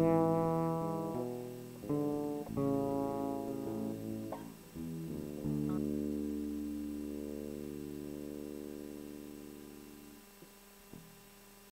Mm-hmm.